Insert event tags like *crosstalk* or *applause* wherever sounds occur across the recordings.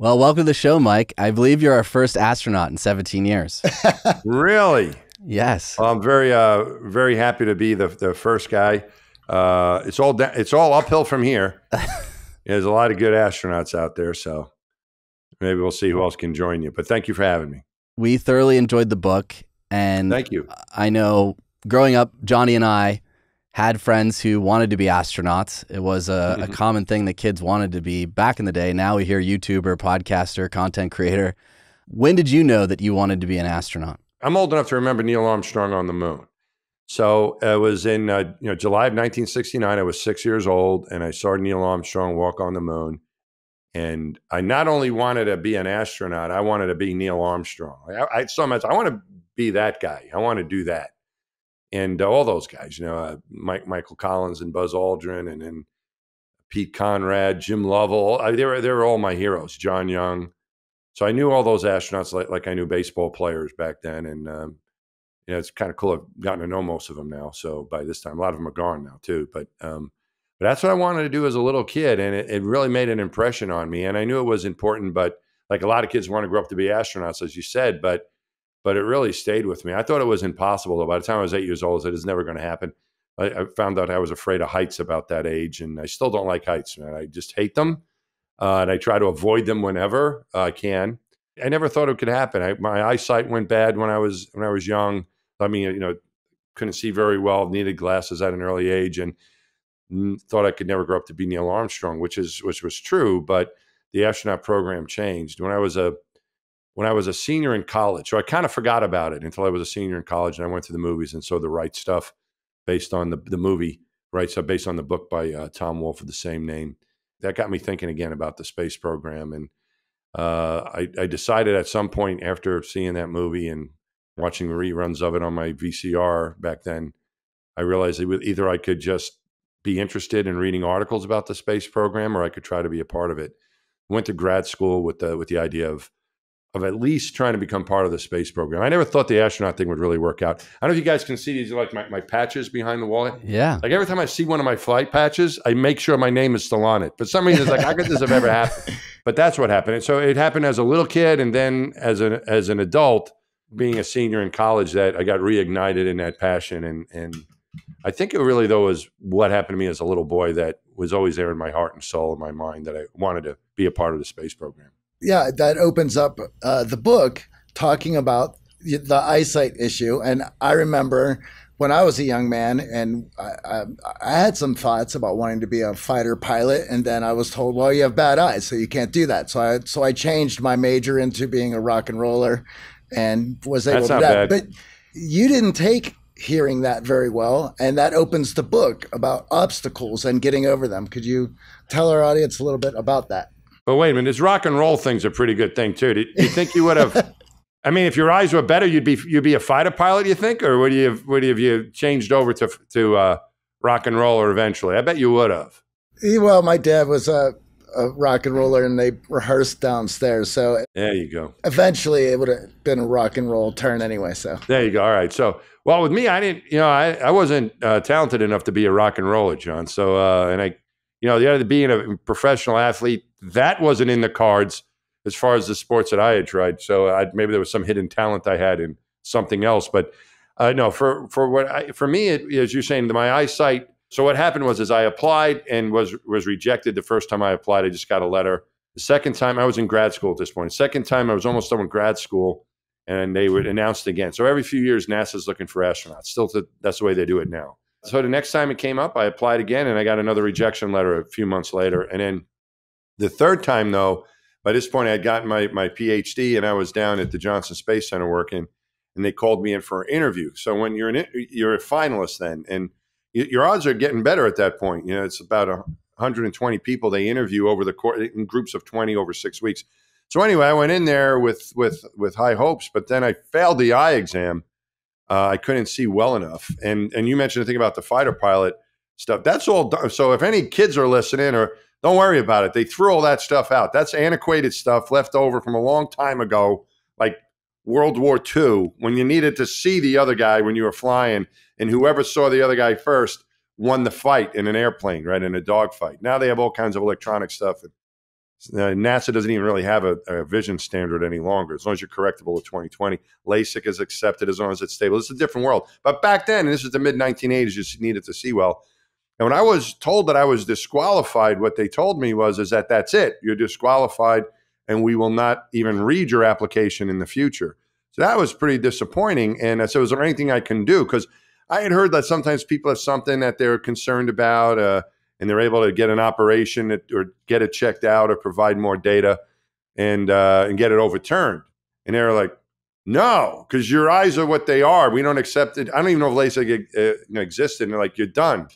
Well, welcome to the show, Mike. I believe you're our first astronaut in 17 years. *laughs* really? Yes. Well, I'm very, uh, very happy to be the the first guy. Uh, it's all it's all uphill from here. *laughs* There's a lot of good astronauts out there, so maybe we'll see who else can join you. But thank you for having me. We thoroughly enjoyed the book, and Thank you. I know growing up, Johnny and I had friends who wanted to be astronauts. It was a, a common thing that kids wanted to be back in the day. Now we hear YouTuber, podcaster, content creator. When did you know that you wanted to be an astronaut? I'm old enough to remember Neil Armstrong on the moon. So it was in uh, you know July of 1969. I was six years old, and I saw Neil Armstrong walk on the moon. And I not only wanted to be an astronaut, I wanted to be Neil Armstrong. I, I so much I want to be that guy. I want to do that. And uh, all those guys, you know, uh, Mike, Michael Collins and Buzz Aldrin, and then Pete Conrad, Jim Lovell. I, they were they were all my heroes. John Young. So I knew all those astronauts like like I knew baseball players back then, and um, you know, it's kind of cool. I've gotten to know most of them now. So by this time, a lot of them are gone now too. But um, but that's what I wanted to do as a little kid, and it, it really made an impression on me. And I knew it was important, but like a lot of kids want to grow up to be astronauts, as you said, but but it really stayed with me. I thought it was impossible. Though. By the time I was eight years old, I said it's never going to happen. I, I found out I was afraid of heights about that age, and I still don't like heights, man. I just hate them, uh, and I try to avoid them whenever I can. I never thought it could happen. I, my eyesight went bad when I was when I was young. I mean, you know, couldn't see very well, needed glasses at an early age, and thought I could never grow up to be Neil Armstrong, which is which was true. But the astronaut program changed when I was a when I was a senior in college. So I kind of forgot about it until I was a senior in college, and I went to the movies and saw the right stuff based on the the movie, right? So based on the book by uh, Tom Wolfe of the same name. That got me thinking again about the space program, and uh, I, I decided at some point after seeing that movie and watching reruns of it on my VCR back then, I realized either I could just be interested in reading articles about the space program, or I could try to be a part of it. Went to grad school with the with the idea of of at least trying to become part of the space program. I never thought the astronaut thing would really work out. I don't know if you guys can see these like my, my patches behind the wall. Yeah. Like every time I see one of my flight patches, I make sure my name is still on it. But some reason it's like, how could this have ever happened? *laughs* But that's what happened. And so it happened as a little kid and then as an as an adult, being a senior in college, that I got reignited in that passion. And and I think it really though was what happened to me as a little boy that was always there in my heart and soul and my mind that I wanted to be a part of the space program yeah, that opens up uh, the book talking about the eyesight issue. And I remember when I was a young man and I, I, I, had some thoughts about wanting to be a fighter pilot. And then I was told, well, you have bad eyes, so you can't do that. So I, so I changed my major into being a rock and roller and was able That's to do that. bad. But you didn't take hearing that very well. And that opens the book about obstacles and getting over them. Could you tell our audience a little bit about that? But wait a minute, this rock and roll thing's a pretty good thing too. Do you think you would have? *laughs* I mean, if your eyes were better, you'd be you'd be a fighter pilot. You think, or would you have, would you have you changed over to to uh, rock and roller eventually? I bet you would have. Well, my dad was a, a rock and roller, and they rehearsed downstairs. So There you go. eventually, it would have been a rock and roll turn anyway. So There you go. All right. So, well, with me, I didn't. You know, I I wasn't uh, talented enough to be a rock and roller, John. So, uh, and I, you know, the other being a professional athlete, that wasn't in the cards as far as the sports that I had tried. So I, maybe there was some hidden talent I had in something else. But uh, no, for for what I, for me, it, as you're saying, my eyesight. So what happened was, is I applied and was was rejected the first time I applied. I just got a letter. The second time I was in grad school at this point. second time I was almost done with grad school, and they would announce it again. So every few years, NASA's looking for astronauts. Still, to, that's the way they do it now. So the next time it came up, I applied again, and I got another rejection letter a few months later. And then the third time, though, by this point, I had gotten my, my PhD and I was down at the Johnson Space Center working, and they called me in for an interview. So when you're an, you're a finalist then, and your odds are getting better at that point. You know, it's about a 120 people they interview over the course in groups of 20 over six weeks. So anyway, I went in there with with with high hopes, but then I failed the eye exam. Uh, I couldn't see well enough, and and you mentioned the thing about the fighter pilot stuff. That's all. done. So if any kids are listening or don't worry about it. They threw all that stuff out. That's antiquated stuff left over from a long time ago, like World War II, when you needed to see the other guy when you were flying, and whoever saw the other guy first won the fight in an airplane, right? In a dogfight. Now they have all kinds of electronic stuff. Uh, NASA doesn't even really have a, a, vision standard any longer. As long as you're correctable to 2020, LASIK is accepted as long as it's stable. It's a different world. But back then, and this is the mid 1980s, you needed to see well. And when I was told that I was disqualified, what they told me was, is that that's it. You're disqualified, and we will not even read your application in the future. So that was pretty disappointing. And I said, "Was there anything I can do?" Because I had heard that sometimes people have something that they're concerned about. Uh, and they're able to get an operation or get it checked out or provide more data and uh, and get it overturned. And they're like, no, because your eyes are what they are. We don't accept it. I don't even know if LASIK uh, existed. And they're like, you're done.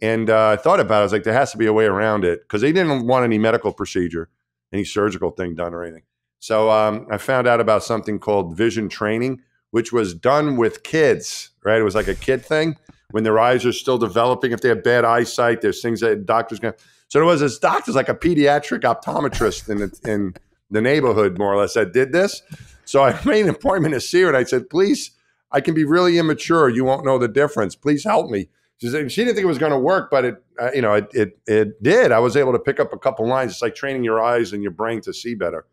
And uh, I thought about it. I was like, there has to be a way around it because they didn't want any medical procedure, any surgical thing done or anything. So um, I found out about something called vision training, which was done with kids, right? It was like a kid thing when their eyes are still developing. If they have bad eyesight, there's things that doctors can. So there was this doctor's like a pediatric optometrist in the, in the neighborhood, more or less, that did this. So I *laughs* made an appointment to see her, and I said, "Please, I can be really immature. You won't know the difference. Please help me." She said she didn't think it was going to work, but it, uh, you know, it, it it did. I was able to pick up a couple lines. It's like training your eyes and your brain to see better.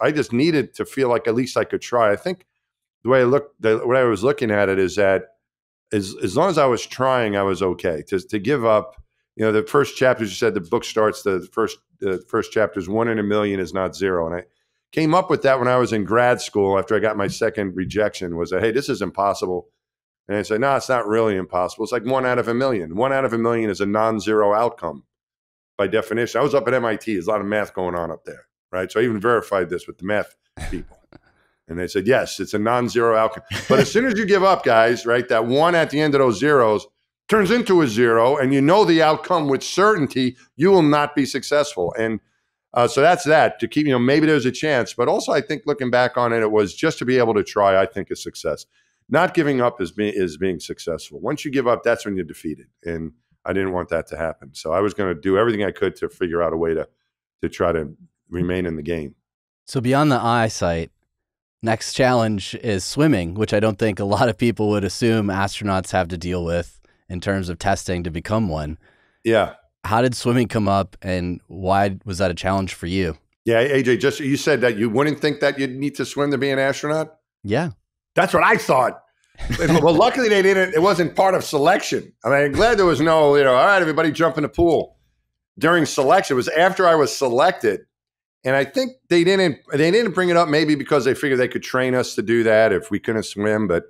I just needed to feel like at least I could try. I think the way I look, the way I was looking at it is that as as long as I was trying, I was okay. To to give up, you know, the first chapters you said the book starts the first the first chapters one in a million is not zero, and I came up with that when I was in grad school after I got my second rejection. Was that hey, this is impossible, and I say, no, it's not really impossible. It's like one out of a million. One out of a million is a non-zero outcome by definition. I was up at MIT. There's a lot of math going on up there, right? So I even verified this with the math people. *laughs* And they said, yes, it's a non zero outcome. But as *laughs* soon as you give up, guys, right, that one at the end of those zeros turns into a zero and you know the outcome with certainty, you will not be successful. And uh, so that's that to keep, you know, maybe there's a chance. But also, I think looking back on it, it was just to be able to try, I think, is success. Not giving up is, being is being successful. Once you give up, that's when you're defeated. And I didn't want that to happen. So I was going to do everything I could to figure out a way to, to try to remain in the game. So beyond the eyesight, Next challenge is swimming, which I don't think a lot of people would assume astronauts have to deal with in terms of testing to become one. Yeah. How did swimming come up and why was that a challenge for you? Yeah, AJ, just you said that you wouldn't think that you'd need to swim to be an astronaut? Yeah. That's what I thought. well, luckily they didn't it wasn't part of selection. I mean, I'm glad there was no, you know, all right, everybody jump in the pool. During selection, it was after I was selected and I think they didn't they didn't bring it up maybe because they figured they could train us to do that if we couldn't swim, but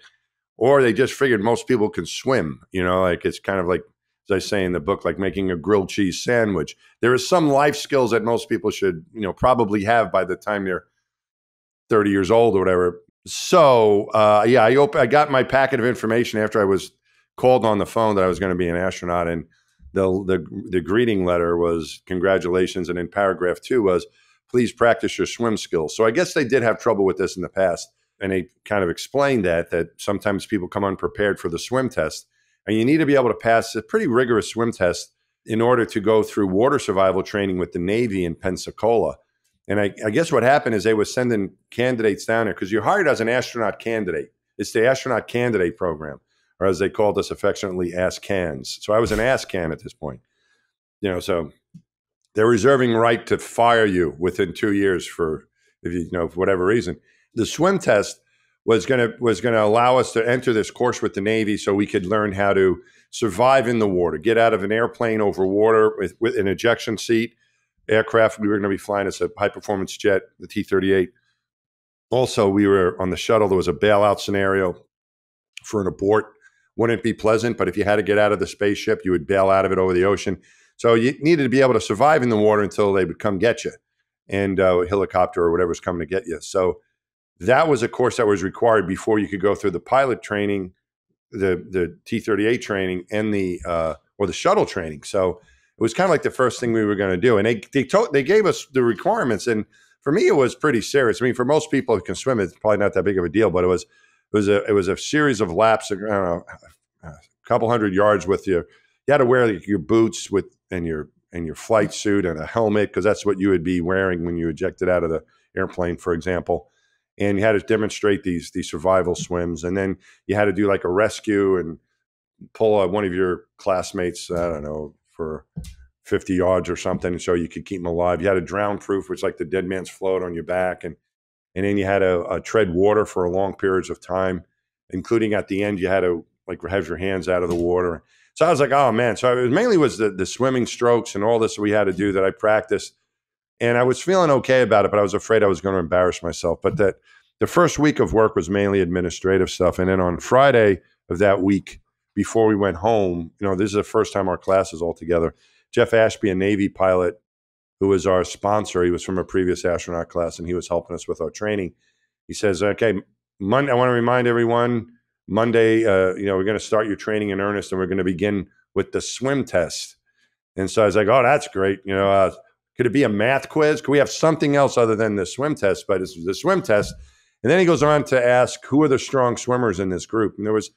or they just figured most people can swim. You know, like it's kind of like as I say in the book, like making a grilled cheese sandwich. There is some life skills that most people should, you know, probably have by the time they're 30 years old or whatever. So uh, yeah, I op- I got my packet of information after I was called on the phone that I was going to be an astronaut, and the the the greeting letter was congratulations, and in paragraph two was please practice your swim skills. So I guess they did have trouble with this in the past. And they kind of explained that, that sometimes people come unprepared for the swim test. And you need to be able to pass a pretty rigorous swim test in order to go through water survival training with the Navy in Pensacola. And I, I guess what happened is they were sending candidates down there because you're hired as an astronaut candidate. It's the astronaut candidate program, or as they called us affectionately, ASCANs. So I was an ASCAN at this point. You know, so they're reserving right to fire you within two years for if you, you know for whatever reason. The swim test was going to was going to allow us to enter this course with the Navy so we could learn how to survive in the water, get out of an airplane over water with, with an ejection seat aircraft. We were going to be flying as a high performance jet, the T thirty eight. Also, we were on the shuttle. There was a bailout scenario for an abort. Wouldn't be pleasant, but if you had to get out of the spaceship, you would bail out of it over the ocean. So you needed to be able to survive in the water until they would come get you, and uh, a helicopter or whatever's coming to get you. So that was a course that was required before you could go through the pilot training, the the T thirty eight training, and the uh, or the shuttle training. So it was kind of like the first thing we were going to do, and they they told, they gave us the requirements, and for me it was pretty serious. I mean, for most people who can swim, it's probably not that big of a deal, but it was it was a it was a series of laps, I don't know, a couple hundred yards with you. You had to wear your boots with and your and your flight suit and a helmet because that's what you would be wearing when you ejected out of the airplane, for example. And you had to demonstrate these these survival swims, and then you had to do like a rescue and pull uh, one of your classmates. I don't know for 50 yards or something, so you could keep them alive. You had a drown proof, which like the dead man's float on your back, and and then you had to uh, tread water for a long periods of time, including at the end you had to like have your hands out of the water. So I was like, oh man. So it was mainly was the the swimming strokes and all this we had to do that I practiced, and I was feeling okay about it, but I was afraid I was going to embarrass myself. But that the first week of work was mainly administrative stuff, and then on Friday of that week before we went home, you know, this is the first time our class is all together. Jeff Ashby, a Navy pilot who was our sponsor, he was from a previous astronaut class, and he was helping us with our training. He says, "Okay, Monday. I want to remind everyone." Monday, uh, you know, we're going to start your training in earnest, and we're going to begin with the swim test. And so I was like, "Oh, that's great." You know, uh, could it be a math quiz? Could we have something else other than the swim test? But it's the swim test. And then he goes on to ask, "Who are the strong swimmers in this group?" And there was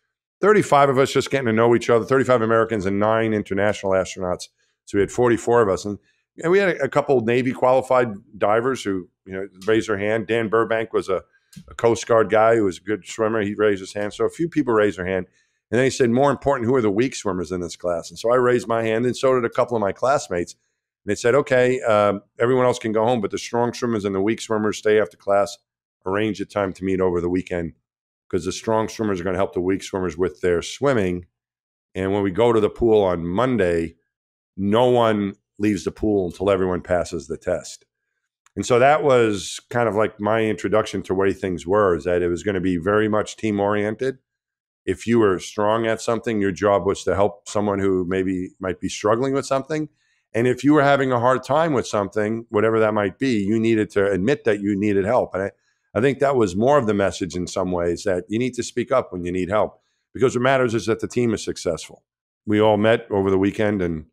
35 of us just getting to know each other. 35 Americans and nine international astronauts. So we had 44 of us, and, and we had a, a couple Navy qualified divers who you know raised their hand. Dan Burbank was a a Coast Guard guy who was a good swimmer. He raised his hand. So a few people raised their hand. And then he said, more important, who are the weak swimmers in this class? And so I raised my hand, and so did a couple of my classmates. And they said, okay, um, everyone else can go home, but the strong swimmers and the weak swimmers stay after class. Arrange a time to meet over the weekend because the strong swimmers are going to help the weak swimmers with their swimming. And when we go to the pool on Monday, no one leaves the pool until everyone passes the test. And so that was kind of like my introduction to way things were is that it was going to be very much team oriented. If you were strong at something, your job was to help someone who maybe might be struggling with something. And if you were having a hard time with something, whatever that might be, you needed to admit that you needed help. And I, I think that was more of the message in some ways that you need to speak up when you need help because what matters is that the team is successful. We all met over the weekend and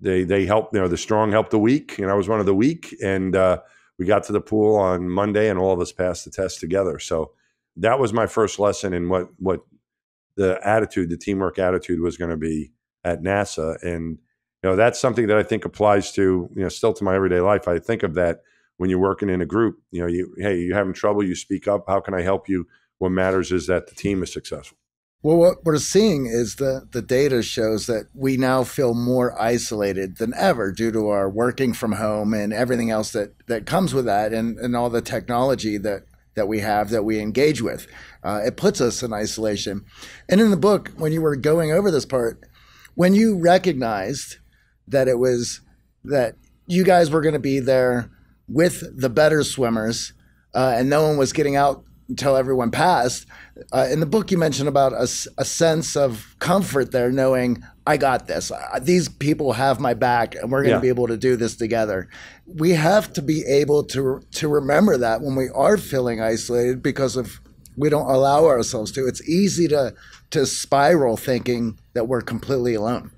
they they helped. You know, the strong helped the weak, and I was one of the weak. And uh, we got to the pool on Monday, and all of us passed the test together. So that was my first lesson in what what the attitude, the teamwork attitude, was going to be at NASA. And you know, that's something that I think applies to you know still to my everyday life. I think of that when you're working in a group. You know, you hey, you're having trouble, you speak up. How can I help you? What matters is that the team is successful. Well, what we're seeing is the the data shows that we now feel more isolated than ever due to our working from home and everything else that that comes with that, and and all the technology that that we have that we engage with. Uh, it puts us in isolation. And in the book, when you were going over this part, when you recognized that it was that you guys were going to be there with the better swimmers, uh, and no one was getting out until everyone passed. Uh, in the book, you mentioned about a, a, sense of comfort there, knowing I got this. These people have my back, and we're going to yeah. be able to do this together. We have to be able to to remember that when we are feeling isolated, because of we don't allow ourselves to. It's easy to to spiral thinking that we're completely alone.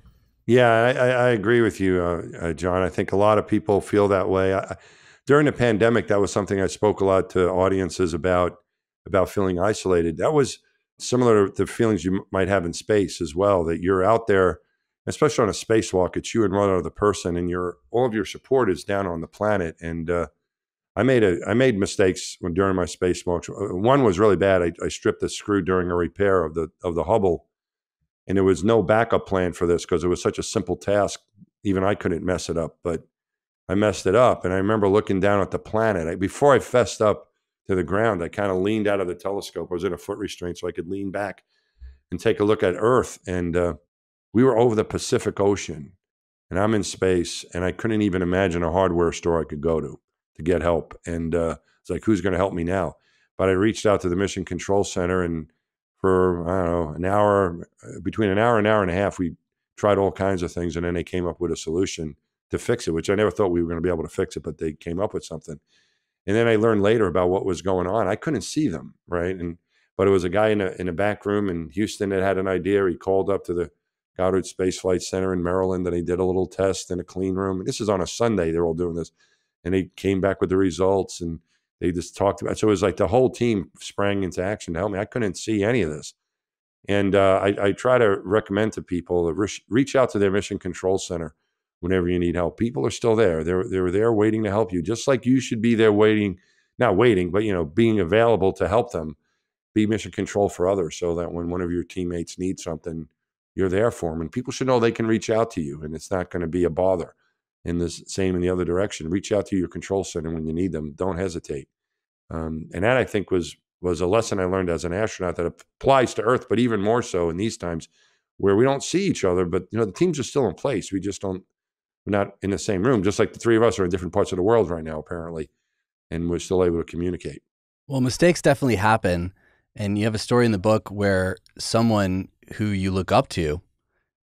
Yeah, I, I agree with you, uh, uh, John. I think a lot of people feel that way. I, during the pandemic, that was something I spoke a lot to audiences about about feeling isolated. That was similar to the feelings you might have in space as well, that you're out there, especially on a spacewalk, it's you and one other person, and your all of your support is down on the planet. And uh, I made a I made mistakes when during my spacewalks. Uh, one was really bad. I, I stripped the screw during a repair of the of the Hubble, and there was no backup plan for this because it was such a simple task. Even I couldn't mess it up, but I messed it up. And I remember looking down at the planet I, before I fessed up to the ground. I kind of leaned out of the telescope. I was in a foot restraint, so I could lean back and take a look at Earth. And uh, we were over the Pacific Ocean, and I'm in space, and I couldn't even imagine a hardware store I could go to to get help. And uh, it's like, who's going to help me now? But I reached out to the Mission Control Center, and for I don't know an hour, between an hour and an hour and a half, we tried all kinds of things, and then they came up with a solution to fix it, which I never thought we were going to be able to fix it, but they came up with something. And then I learned later about what was going on. I couldn't see them, right? And but it was a guy in a in a back room in Houston that had an idea. He called up to the Goddard Space Flight Center in Maryland and he did a little test in a clean room. This is on a Sunday. They're all doing this, and he came back with the results and they just talked about. So it was like the whole team sprang into action to help me. I couldn't see any of this, and uh, I, I, try to recommend to people to reach out to their mission control center whenever you need help. People are still there. They're they're there waiting to help you, just like you should be there waiting, not waiting, but you know, being available to help them. Be mission control for others, so that when one of your teammates needs something, you're there for them. And people should know they can reach out to you and it's not going to be a bother. And the same in the other direction. Reach out to your control center when you need them. Don't hesitate. Um, and that I think was was a lesson I learned as an astronaut that applies to Earth, but even more so in these times where we don't see each other, but you know the teams are still in place. We just don't. We're not in the same room. Just like the three of us are in different parts of the world right now, apparently, and we're still able to communicate. Well, mistakes definitely happen, and you have a story in the book where someone who you look up to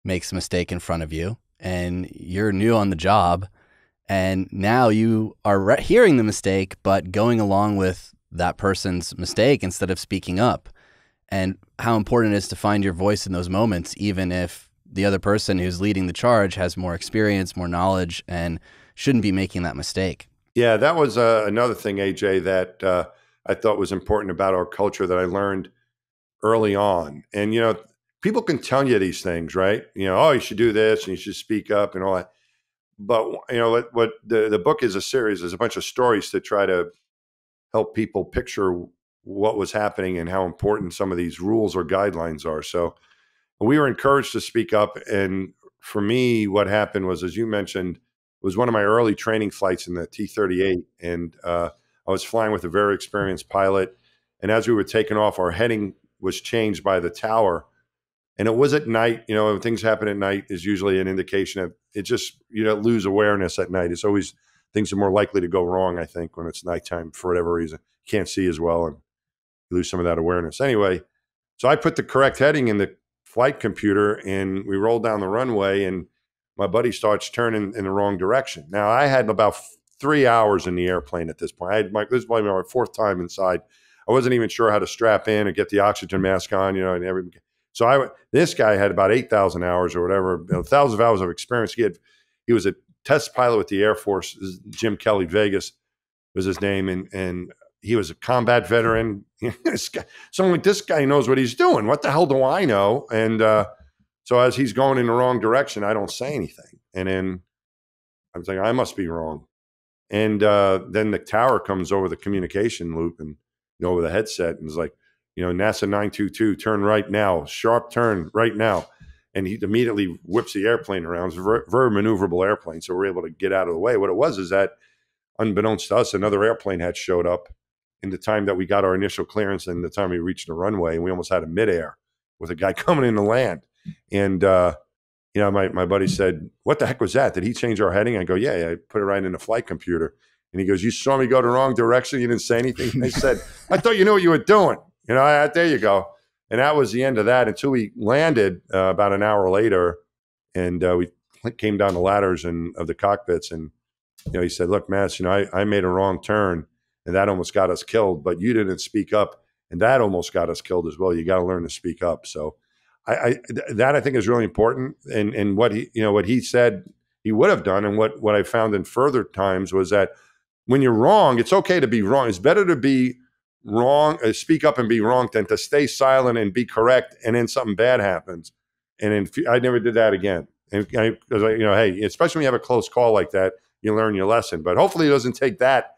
makes a mistake in front of you and you're new on the job and now you are re- hearing the mistake but going along with that person's mistake instead of speaking up and how important it is to find your voice in those moments even if the other person who's leading the charge has more experience more knowledge and shouldn't be making that mistake yeah that was uh, another thing aj that uh, i thought was important about our culture that i learned early on and you know people can tell you these things, right? You know, oh, you should do this and you should speak up and all that. But you know what? What the the book is a series. There's a bunch of stories to try to help people picture what was happening and how important some of these rules or guidelines are. So we were encouraged to speak up. And for me, what happened was, as you mentioned, was one of my early training flights in the T 38. And uh, I was flying with a very experienced pilot. And as we were taking off, our heading was changed by the tower and it was at night. You know, when things happen at night is usually an indication of it. Just you know, lose awareness at night. It's always things are more likely to go wrong. I think when it's nighttime for whatever reason, you can't see as well and lose some of that awareness. Anyway, so I put the correct heading in the flight computer and we rolled down the runway and my buddy starts turning in the wrong direction. Now I had about three hours in the airplane at this point. I had my this is probably my fourth time inside. I wasn't even sure how to strap in and get the oxygen mask on, you know, and every so I this guy had about eight thousand hours or whatever, you know, thousands of hours of experience. He had he was a test pilot with the Air Force. Jim Kelly Vegas was his name, and and he was a combat veteran. *laughs* someone like this guy knows what he's doing. What the hell do I know? And uh, so as he's going in the wrong direction, I don't say anything, and then I'm thinking I must be wrong. And uh, then the tower comes over the communication loop and you know, over the headset and is like, you know, NASA 922, turn right now, sharp turn right now. And he immediately whips the airplane around. It's a very, very maneuverable airplane. So we're able to get out of the way. What it was is that, unbeknownst to us, another airplane had showed up in the time that we got our initial clearance and the time we reached the runway. And we almost had a midair with a guy *laughs* coming in to land. And, uh, you know, my, my buddy said, What the heck was that? Did he change our heading? I go, Yeah, yeah I put it right in the flight computer. And he goes, You saw me go the wrong direction. You didn't say anything. I *laughs* said, I thought you knew what you were doing. You know, there you go. And that was the end of that until we landed uh, about an hour later, and uh, we came down the ladders and of the cockpits, and you know, he said, "Look, Mass, you know, I, I made a wrong turn, and that almost got us killed, but you didn't speak up, and that almost got us killed as well. You got to learn to speak up." So, I, I that I think is really important, and and what he you know what he said he would have done, and what what I found in further times was that when you're wrong, it's okay to be wrong. It's better to be wrong, uh, speak up and be wrong than to stay silent and be correct, and then something bad happens. And in, I never did that again. And because I, you know, hey, especially when you have a close call like that, you learn your lesson. But hopefully, it doesn't take that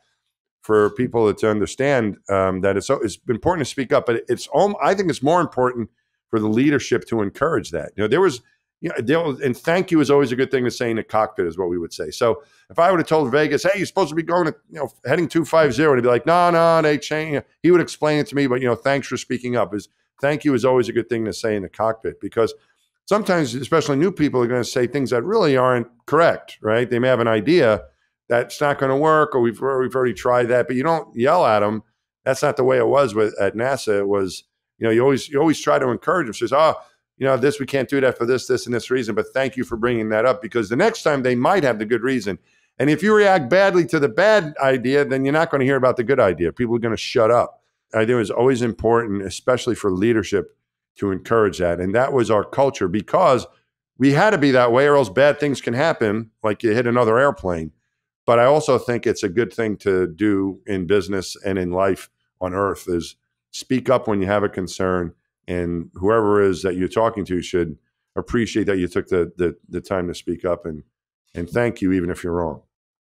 for people to understand um, that it's it's important to speak up. But it's all, I think it's more important for the leadership to encourage that. You know, there was you know, and thank you is always a good thing to say in the cockpit, is what we would say. So if I would have told Vegas, hey, you're supposed to be going to, you know, heading 250, and he'd be like, no, no, they changed. He would explain it to me, but, you know, thanks for speaking up. Is thank you is always a good thing to say in the cockpit because sometimes, especially new people, are going to say things that really aren't correct, right? They may have an idea that's not going to work or we've, we've already tried that, but you don't yell at them. That's not the way it was with at NASA. It was, you know, you always, you always try to encourage them. Says, oh, you know, this, we can't do that for this, this, and this reason. But thank you for bringing that up because the next time they might have the good reason. And if you react badly to the bad idea, then you're not going to hear about the good idea. People are going to shut up. I think it was always important, especially for leadership, to encourage that. And that was our culture because we had to be that way, or else bad things can happen, like you hit another airplane. But I also think it's a good thing to do in business and in life on earth is speak up when you have a concern and whoever is that you're talking to should appreciate that you took the, the, the time to speak up and and thank you even if you're wrong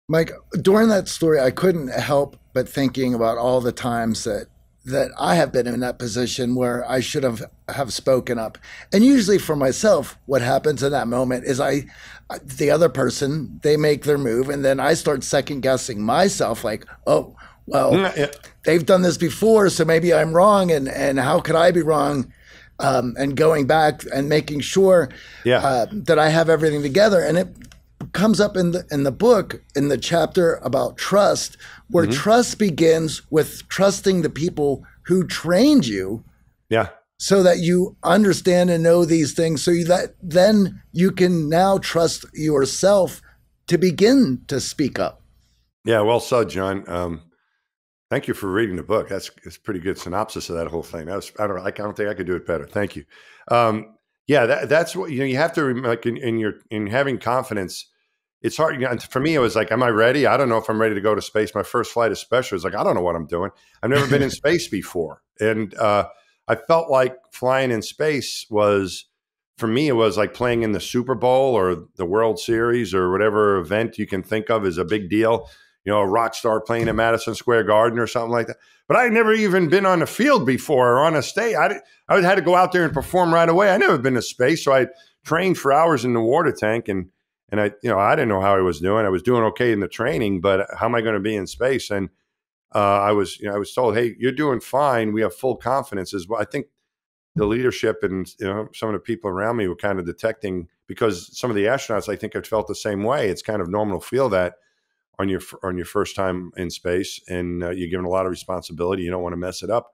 mike during that story i couldn't help but thinking about all the times that that I have been in that position where I should have have spoken up. And usually for myself, what happens in that moment is I, the other person, they make their move, and then I start second guessing myself, like, oh, well, mm, yeah. they've done this before, so maybe I'm wrong, and and how could I be wrong? Um, and going back and making sure yeah. uh, that I have everything together, and it comes up in the in the book in the chapter about trust where mm-hmm. trust begins with trusting the people who trained you yeah so that you understand and know these things so you, that then you can now trust yourself to begin to speak up yeah well said john um, thank you for reading the book that's, a pretty good synopsis of that whole thing that was, i don't i don't think i could do it better thank you um, yeah that, that's what you know you have to like in, in your in having confidence it's hard. You know, for me, it was like, am I ready? I don't know if I'm ready to go to space. My first flight, especially, was like, I don't know what I'm doing. I've never been in *laughs* space before, and uh, I felt like flying in space was, for me, it was like playing in the Super Bowl or the World Series or whatever event you can think of as a big deal. You know, a rock star playing at Madison Square Garden or something like that. But I had never even been on a field before or on a stage. I, I had to go out there and perform right away. I never been to space, so I trained for hours in the water tank and and I, you know, I didn't know how I was doing. I was doing okay in the training, but how am I going to be in space? And uh, I was, you know, I was told, hey, you're doing fine. We have full confidence. As well, I think the leadership and you know some of the people around me were kind of detecting because some of the astronauts, I think, had felt the same way. It's kind of normal to feel that on your on your first time in space, and uh, you're given a lot of responsibility. You don't want to mess it up.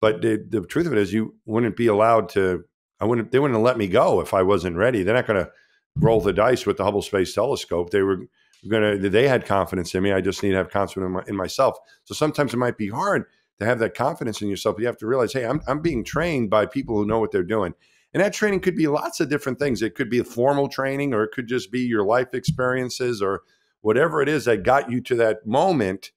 But the, the truth of it is, you wouldn't be allowed to. I wouldn't. They wouldn't have let me go if I wasn't ready. They're not going to roll the dice with the Hubble Space Telescope. They were to, they had confidence in me. I just need to have confidence in, my, in, myself. So sometimes it might be hard to have that confidence in yourself. But You have to realize, hey, I'm, I'm being trained by people who know what they're doing. And that training could be lots of different things. It could be a formal training, or it could just be your life experiences, or whatever it is that got you to that moment.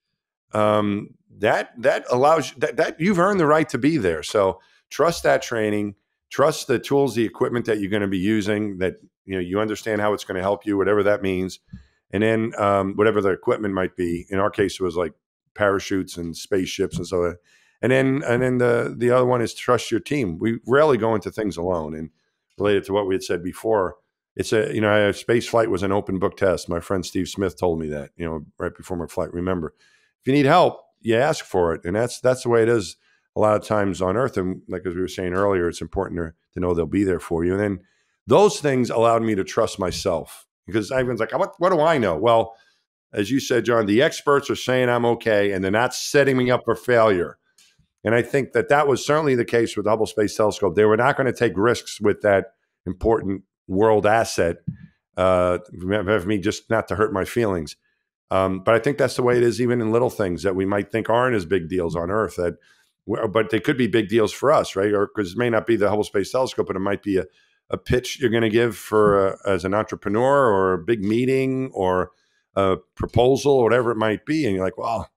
Um, that that allows that, that you've earned the right to be there. So trust that training, trust the tools, the equipment that you're going to be using. That you know you understand how it's going to help you whatever that means and then um, whatever the equipment might be in our case it was like parachutes and spaceships and so on. And then and then the the other one is trust your team. We rarely go into things alone and related to what we had said before it's a you know space flight was an open book test. My friend steve smith told me that you know right before my flight remember if you need help you ask for it. And that's that's the way it is a lot of times on earth. And like as we were saying earlier it's important to, to know they'll be there for you. And then those things allowed me to trust myself because everyone's like, what, what do I know? Well, as you said, John, the experts are saying I'm okay and they're not setting me up for failure. And I think that that was certainly the case with the Hubble Space Telescope. They were not going to take risks with that important world asset uh, of me just not to hurt my feelings. Um, but I think that's the way it is, even in little things that we might think aren't as big deals on Earth. That, but they could be big deals for us, right? Or because it may not be the Hubble Space Telescope, but it might be a, a pitch you're going to give for a, as an entrepreneur or a big meeting or a proposal or whatever it might be and you're like well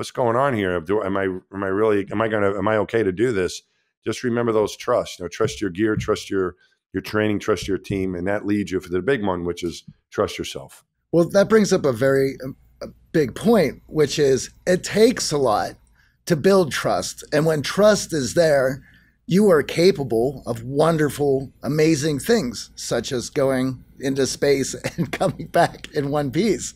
what's going on here? Do, am i am i really am i going to am i okay to do this? Just remember those trusts you know trust your gear trust your your training trust your team and that leads you for the big one which is trust yourself. Well that brings up a very um, a big point which is it takes a lot to build trust and when trust is there you are capable of wonderful, amazing things, such as going into space *laughs* and coming back in one piece.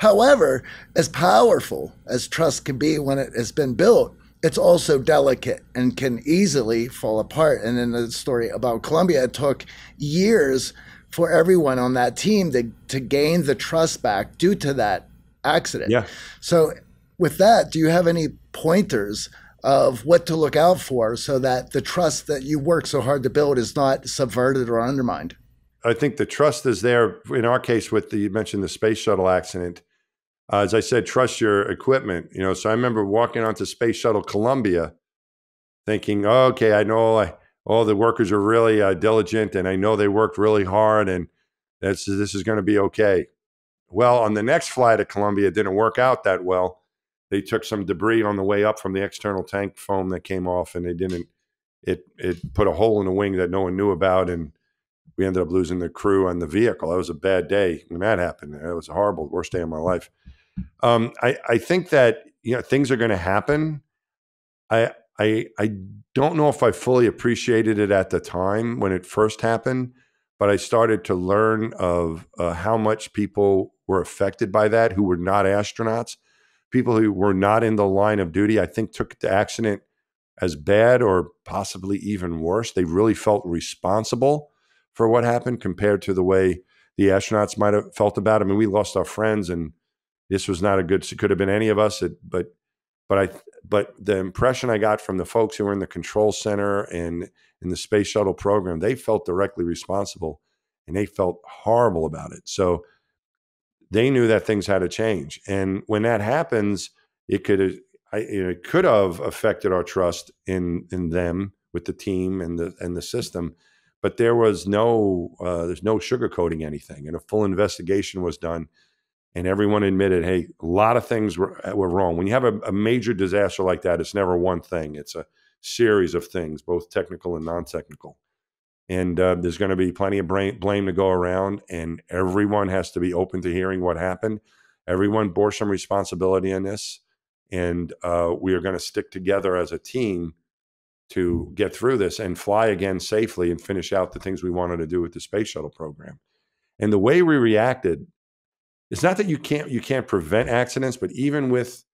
However, as powerful as trust can be when it has been built, it's also delicate and can easily fall apart. And in the story about Columbia, it took years for everyone on that team to, to gain the trust back due to that accident. Yeah. So, with that, do you have any pointers of what to look out for so that the trust that you work so hard to build is not subverted or undermined. I think the trust is there in our case with the you mentioned the space shuttle accident. Uh, as I said, trust your equipment. You know, so I remember walking onto Space Shuttle Columbia, thinking, oh, "Okay, I know I, all the workers are really uh, diligent, and I know they worked really hard, and this is going to be okay." Well, on the next flight at Columbia, it didn't work out that well they took some debris on the way up from the external tank foam that came off, and they didn't. It it put a hole in the wing that no one knew about, and we ended up losing the crew on the vehicle. That was a bad day when that happened. That was a horrible, worst day of my life. Um, I I think that you know things are going to happen. I I I don't know if I fully appreciated it at the time when it first happened, but I started to learn of uh, how much people were affected by that who were not astronauts. People who were not in the line of duty, I think, took the accident as bad or possibly even worse. They really felt responsible for what happened compared to the way the astronauts might have felt about it. I mean, we lost our friends, and this was not a good. It could have been any of us, it, but but I but the impression I got from the folks who were in the control center and in the space shuttle program, they felt directly responsible, and they felt horrible about it. So they knew that things had to change, and when that happens, it could I, it could have affected our trust in in them with the team and the and the system. But there was no uh, there's no sugarcoating anything and a full investigation was done and everyone admitted hey a lot of things were, uh, were wrong. When you have a, a major disaster like that it's never one thing it's a series of things both technical and non-technical and uh, there's going to be plenty of blame, blame to go around and everyone has to be open to hearing what happened everyone bore some responsibility in this and uh, we are going to stick together as a team to get through this and fly again safely and finish out the things we wanted to do with the space shuttle program. And the way we reacted, it's not that you can't you can't prevent accidents, but even with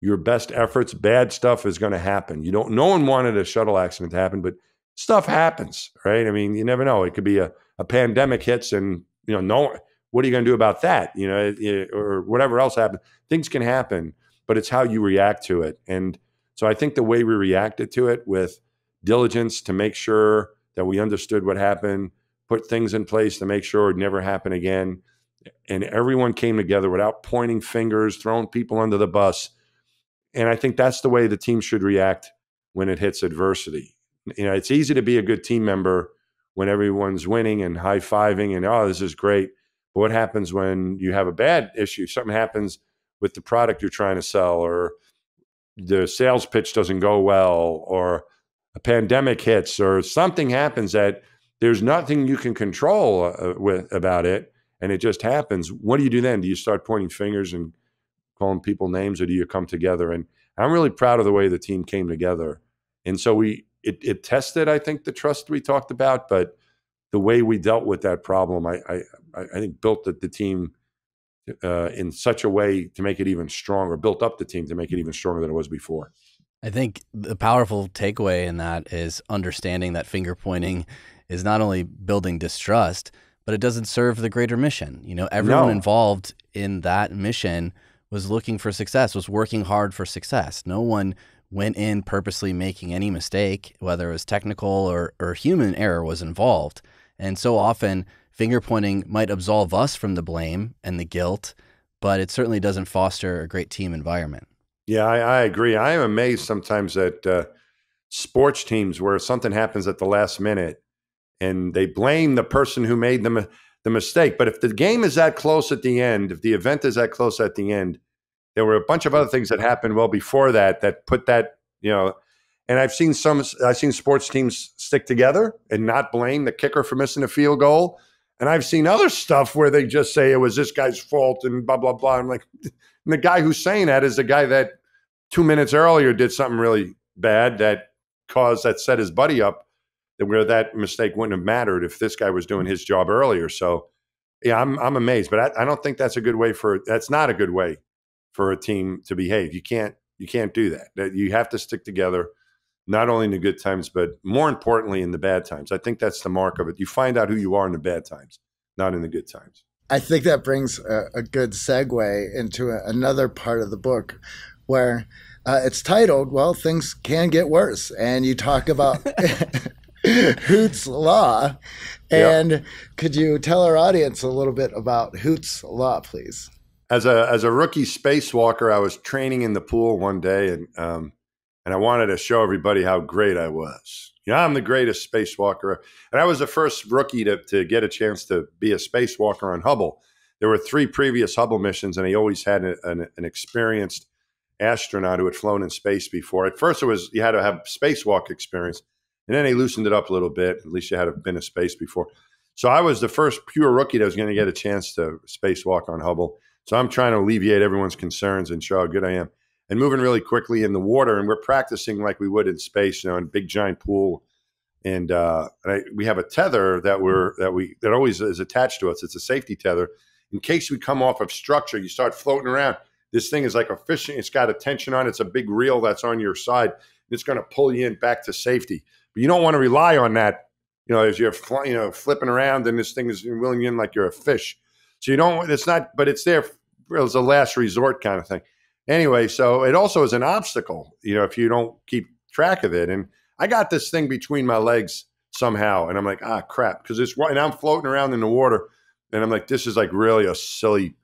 your best efforts, bad stuff is going to happen. You don't. No one wanted a shuttle accident to happen, but stuff happens, right? I mean, you never know. It could be a, a pandemic hits, and you know, no. What are you going to do about that? You know, or whatever else happens. Things can happen, but it's how you react to it. And so I think the way we reacted to it with diligence to make sure that we understood what happened, put things in place to make sure it never happened again. And everyone came together without pointing fingers, throwing people under the bus. And I think that's the way the team should react when it hits adversity. You know, it's easy to be a good team member when everyone's winning and high fiving and, oh, this is great. But what happens when you have a bad issue? Something happens with the product you're trying to sell or the sales pitch doesn't go well or a pandemic hits or something happens that there's nothing you can control uh, with about it and it just happens what do you do then do you start pointing fingers and calling people names or do you come together and i'm really proud of the way the team came together and so we it, it tested i think the trust we talked about but the way we dealt with that problem i i, I think built the, the team uh, in such a way to make it even stronger, built up the team to make it even stronger than it was before. I think the powerful takeaway in that is understanding that finger pointing is not only building distrust, but it doesn't serve the greater mission. You know, everyone no. involved in that mission was looking for success, was working hard for success. No one went in purposely making any mistake, whether it was technical or, or human error was involved. And so often finger pointing might absolve us from the blame and the guilt, but it certainly doesn't foster a great team environment. Yeah, I, I agree. I am amazed sometimes at uh, sports teams where something happens at the last minute and they blame the person who made the, the mistake. But if the game is that close at the end, if the event is that close at the end, there were a bunch of other things that happened well before that that put that, you know, and I've seen some, I've seen sports teams stick together and not blame the kicker for missing a field goal and I've seen other stuff where they just say it was this guy's fault and blah, blah, blah. I'm like, *laughs* the guy who's saying that is the guy that two minutes earlier did something really bad that caused, that set his buddy up, where that mistake wouldn't have mattered if this guy was doing his job earlier. So, yeah, I'm, I'm amazed, but I, I don't think that's a good way for, that's not a good way for a team to behave. You can't, you can't do that. You have to stick together not only in the good times, but more importantly in the bad times. I think that's the mark of it. You find out who you are in the bad times, not in the good times. I think that brings a, a good segue into a, another part of the book where uh, it's titled, Well, Things Can Get Worse. And you talk about *laughs* Hoots Law. And yep. could you tell our audience a little bit about Hoots Law, please? As a, as a rookie spacewalker, I was training in the pool one day and um, and I wanted to show everybody how great I was. You know, I'm the greatest spacewalker, and I was the first rookie to, to get a chance to be a spacewalker on Hubble. There were three previous Hubble missions, and he always had an, an, an experienced astronaut who had flown in space before. At first, it was you had to have spacewalk experience, and then they loosened it up a little bit. At least you had to been in space before. So I was the first pure rookie that was going to get a chance to spacewalk on Hubble. So I'm trying to alleviate everyone's concerns and show how good I am. and moving really quickly in the water. And we're practicing like we would in space, you know, in a big giant pool. And, uh, and I, we have a tether that we're that we that always is attached to us. It's a safety tether in case we come off of structure. You start floating around. This thing is like a fishing. It's got a tension on. it. It's a big reel that's on your side. It's going to pull you in back to safety. But you don't want to rely on that. You know, as you're you know flipping around and this thing is reeling in like you're a fish. So you don't. It's not. But it's there as a last resort kind of thing. Anyway, so it also is an obstacle. You know, if you don't keep track of it and I got this thing between my legs somehow, and I'm like, ah, crap, because it's and I'm floating around in the water, and I'm like, this is like really a silly,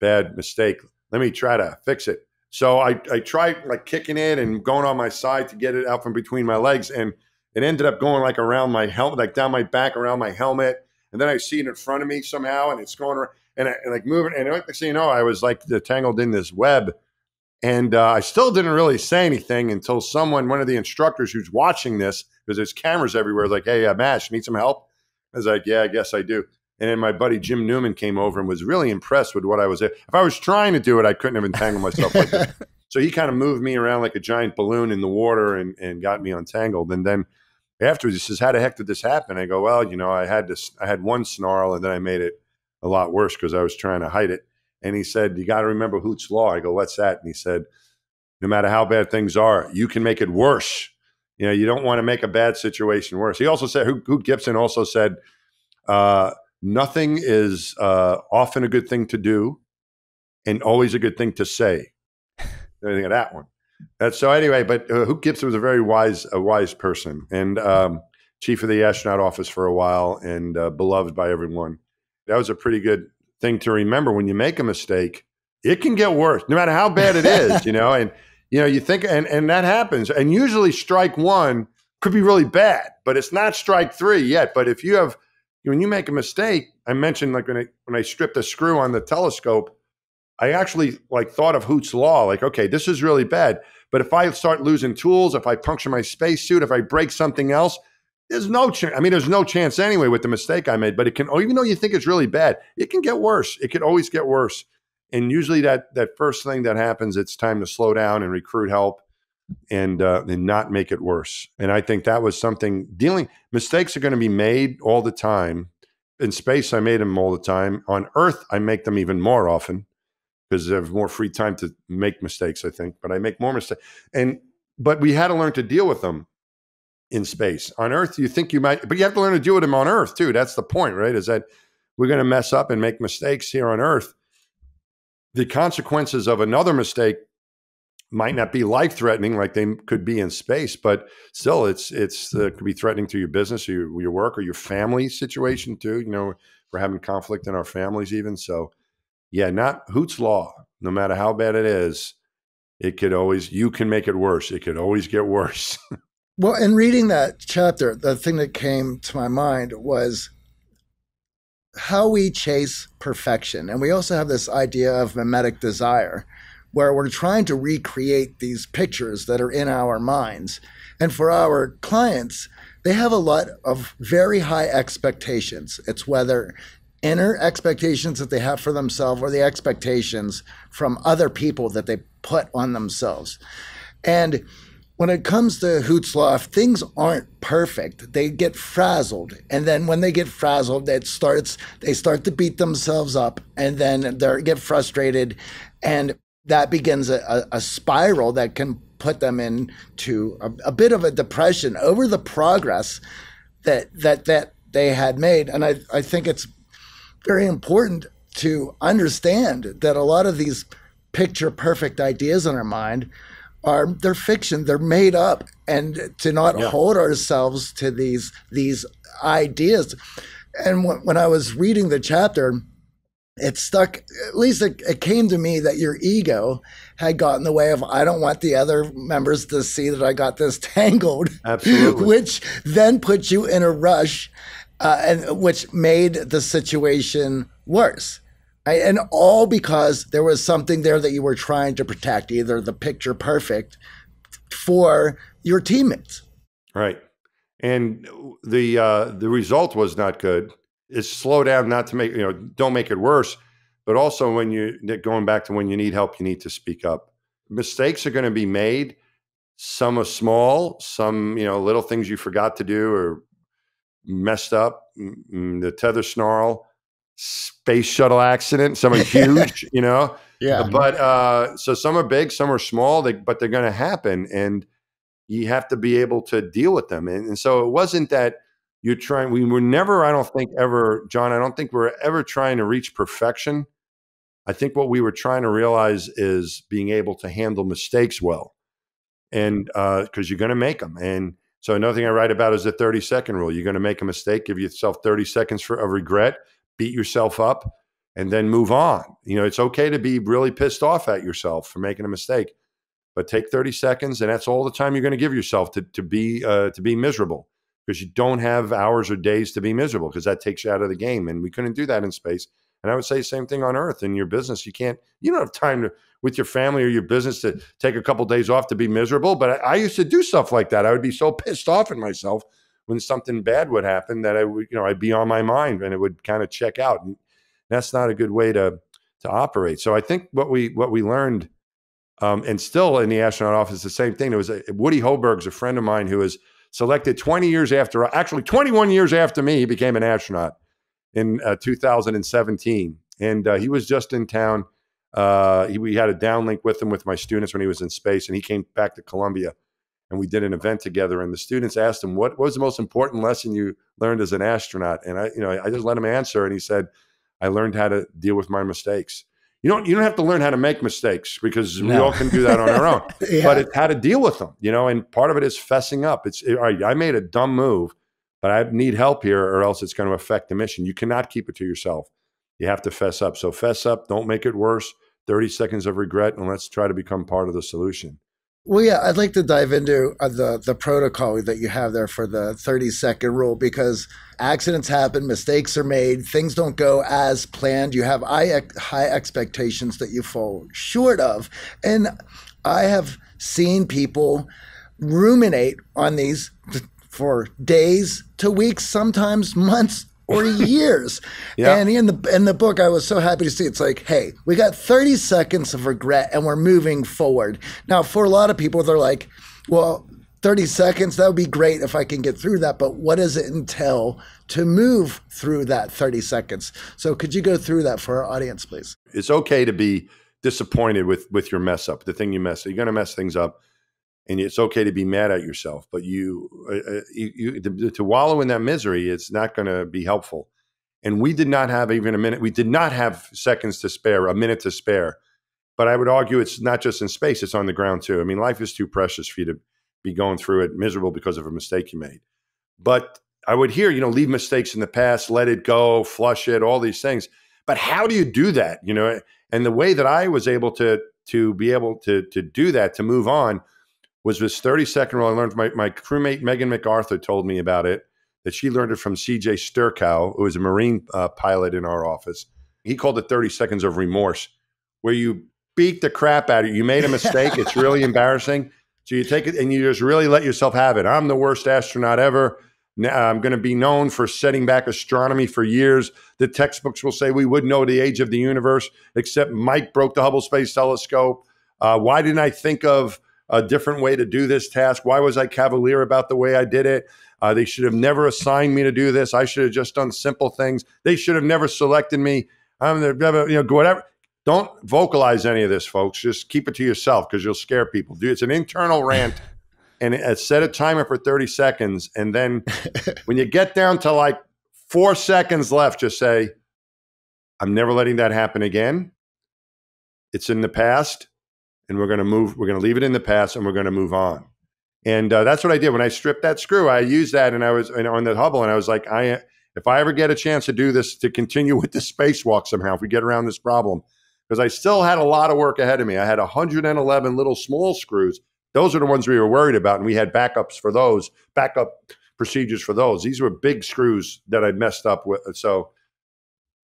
bad mistake. Let me try to fix it. So I I tried like kicking it and going on my side to get it out from between my legs, and it ended up going like around my helmet, like down my back around my helmet, and then I see it in front of me somehow, and it's going around and, I, and like moving, and like so you know, I was like tangled in this web and uh, I still didn't really say anything until someone, one of the instructors who's watching this, because there's cameras everywhere, was like, hey, uh, Mass, need some help? I was like, yeah, I guess I do. And then my buddy Jim Newman came over and was really impressed with what I was. If I was trying to do it, I couldn't have entangled myself like that. *laughs* So he kind of moved me around like a giant balloon in the water and, and got me untangled. And then afterwards, he says, "How the heck did this happen?" I go, "Well, you know, I had this. I had one snarl, and then I made it a lot worse because I was trying to hide it." And he said, You got to remember Hoot's Law. I go, What's that? And he said, No matter how bad things are, you can make it worse. You know, you don't want to make a bad situation worse. He also said, Hoot Gibson also said, uh, Nothing is uh, often a good thing to do and always a good thing to say. *laughs* Anything of that one. That's so anyway, but uh, Hoot Gibson was a very wise, a wise person and um, chief of the astronaut office for a while and uh, beloved by everyone. That was a pretty good thing to remember when you make a mistake, it can get worse, no matter how bad it is, you know. And you know, you think, and and that happens. And usually, strike one could be really bad, but it's not strike three yet. But if you have, when you make a mistake, I mentioned like when I when I stripped a screw on the telescope, I actually like thought of Hoot's law, like, okay, this is really bad. But if I start losing tools, if I puncture my spacesuit, if I break something else, there's no chance. I mean, there's no chance anyway with the mistake I made. But it can, even though you think it's really bad, it can get worse. It could always get worse. And usually, that that first thing that happens, it's time to slow down and recruit help, and uh, and not make it worse. And I think that was something dealing. Mistakes are going to be made all the time. In space, I made them all the time. On Earth, I make them even more often because I have more free time to make mistakes. I think, but I make more mistakes. And but we had to learn to deal with them in space. On Earth, you think you might, but you have to learn to with them on Earth too. That's the point, right? Is that we're going to mess up and make mistakes here on Earth. The consequences of another mistake might not be life threatening like they could be in space, but still, it's it's uh, could be threatening to your business or your, your work or your family situation too. You know, we're having conflict in our families even. So, yeah, not Hoot's law. No matter how bad it is, it could always you can make it worse. It could always get worse. *laughs* Well, in reading that chapter, the thing that came to my mind was how we chase perfection. And we also have this idea of mimetic desire, where we're trying to recreate these pictures that are in our minds. And for our clients, they have a lot of very high expectations. It's whether inner expectations that they have for themselves or the expectations from other people that they put on themselves. And when it comes to Law, things aren't perfect. They get frazzled, and then when they get frazzled, it starts. They start to beat themselves up, and then they get frustrated, and that begins a, a, spiral that can put them into a, a bit of a depression over the progress that that that they had made. And I I think it's very important to understand that a lot of these picture perfect ideas in our mind are they're fiction. They're made up. And to not yeah. hold ourselves to these these ideas. And w- when i was reading the chapter it stuck at least it, it, came to me that your ego had got in the way of i don't want the other members to see that i got this *laughs* tangled absolutely. *laughs* which then put you in a rush uh, and which made the situation worse and all because there was something there that you were trying to protect, either the picture perfect for your teammates. Right. And the uh, the result was not good. It's slow down, not to make you know, don't make it worse. But also, when you going back to when you need help, you need to speak up. mistakes are going to be made. Some are small, some, you know, little things you forgot to do or messed up. The tether snarl, space shuttle accident, some are *laughs* huge, you know. Yeah. But uh, so some are big, some are small, they, but they're going to happen. And you have to be able to deal with them. And, and so it wasn't that you're trying, we were never, I don't think ever, John, I don't think we are ever trying to reach perfection. I think what we were trying to realize is being able to handle mistakes well. And because uh, you're going to make them. And so another thing I write about is the 30 second rule. You're going to make a mistake, give yourself 30 seconds for, of regret, beat yourself up, and then move on. You know, it's okay to be really pissed off at yourself for making a mistake, but take 30 seconds, and that's all the time you're going to give yourself to, to be uh, to be miserable because you don't have hours or days to be miserable because that takes you out of the game. And we couldn't do that in space. And I would say the same thing on Earth in your business. You can't, you don't have time to with your family or your business to take a couple days off to be miserable. But I, I, used to do stuff like that. I would be so pissed off at myself when something bad would happen that I would, you know, I'd be on my mind and it would kind of check out. And that's not a good way to to operate. So I think what we what we learned, um, and still in the astronaut office, the same thing. There was a, Woody Hoberg's a friend of mine who was selected 20 years after, actually 21 years after me, he became an astronaut in uh, 2017, and uh, he was just in town. Uh, he, we had a downlink with him with my students when he was in space, and he came back to Columbia, and we did an event together. And the students asked him, "What, what was the most important lesson you learned as an astronaut?" And I, you know, I just let him answer, and he said, "I learned how to deal with my mistakes." You don't you don't have to learn how to make mistakes because no. we all can do that on our own. *laughs* yeah. But it's how to deal with them, you know. And part of it is fessing up. It's all right. I made a dumb move, but I need help here, or else it's going to affect the mission. You cannot keep it to yourself. You have to fess up. So fess up. Don't make it worse. Thirty seconds of regret, and let's try to become part of the solution. Well, yeah, I'd like to dive into uh, the the protocol that you have there for the 30 second rule because accidents happen, mistakes are made, things don't go as planned. You have high, high expectations that you fall short of, and I have seen people ruminate on these for days to weeks, sometimes months or *laughs* years. yeah. And in the in the book, I was so happy to see it's like, hey, we got 30 seconds of regret and we're moving forward. Now, for a lot of people, they're like, well, 30 seconds, that would be great if I can get through that. But what does it entail to move through that 30 seconds? So could you go through that for our audience, please? It's okay to be disappointed with with your mess up, the thing you mess. up. You're going to mess things up and it's okay to be mad at yourself, but you, uh, uh you, you to, to, wallow in that misery, it's not going to be helpful. And we did not have even a minute. We did not have seconds to spare, a minute to spare. But I would argue it's not just in space; it's on the ground too. I mean, life is too precious for you to be going through it miserable because of a mistake you made. But I would hear, you know, leave mistakes in the past, let it go, flush it, all these things. But how do you do that? You know, and the way that I was able to to be able to to do that, to move on was this 30 second rule. I learned my, my crewmate Megan McArthur told me about it, that she learned it from CJ Sturckow, who was a Marine uh, pilot in our office. He called it 30 seconds of remorse, where you beat the crap out of you. You made a mistake. it's really *laughs* embarrassing. So you take it and you just really let yourself have it. I'm the worst astronaut ever. I'm going to be known for setting back astronomy for years. The textbooks will say we wouldn't know the age of the universe, except Mike broke the Hubble Space Telescope. Uh, why didn't I think of a different way to do this task? Why was I cavalier about the way I did it? Uh, they should have never assigned me to do this. I should have just done simple things. They should have never selected me. I'm the, you know, whatever. Don't vocalize any of this, folks. Just keep it to yourself because you'll scare people. Dude, it's an internal rant. *laughs* and it, set a timer for 30 seconds. And then when you get down to like four seconds left, just say, I'm never letting that happen again. It's in the past and we're going to move. We're going to leave it in the past, and we're going to move on. And uh, that's what I did when I stripped that screw. I used that, and I was know, on the Hubble, and I was like, I if I ever get a chance to do this to continue with the spacewalk somehow, if we get around this problem, because I still had a lot of work ahead of me. I had 111 little small screws. Those are the ones we were worried about, and we had backups for those, backup procedures for those. These were big screws that I'd messed up with. So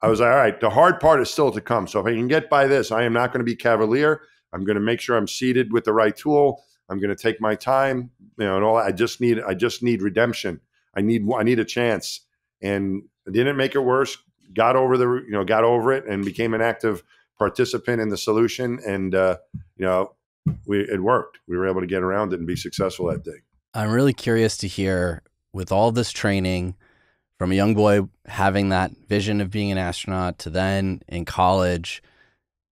I was like, all right, the hard part is still to come. So if I can get by this, I am not going to be cavalier. I'm going to make sure I'm seated with the right tool. I'm going to take my time. You know, and all I just need I just need redemption. I need I need a chance. And I didn't make it worse. Got over the you know got over it and became an active participant in the solution. And uh, you know we it worked. We were able to get around it and be successful that day. I'm really curious to hear with all this training from a young boy having that vision of being an astronaut to then in college